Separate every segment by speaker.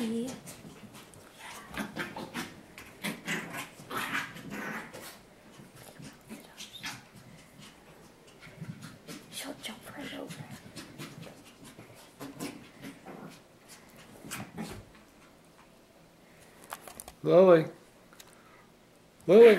Speaker 1: See? She'll jump right over.
Speaker 2: Lily. Lily.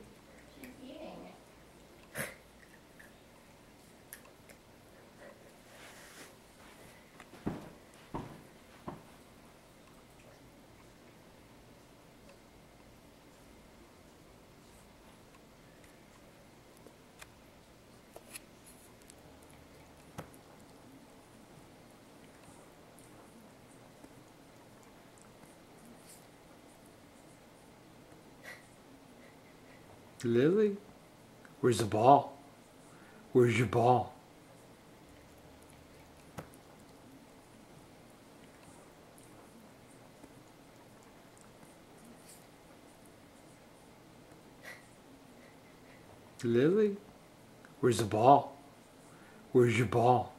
Speaker 2: Lily. Where's the ball? Where's your ball? Lily. Where's the ball? Where's your ball?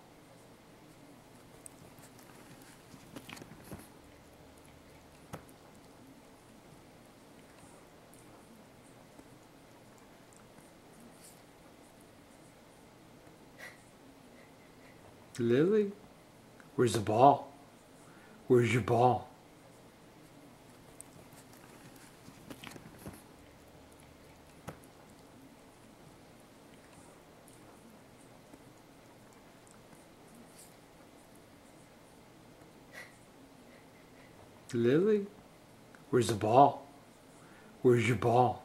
Speaker 2: Lily? Where's the ball? Where's your ball? Lily? Where's the ball? Where's your ball?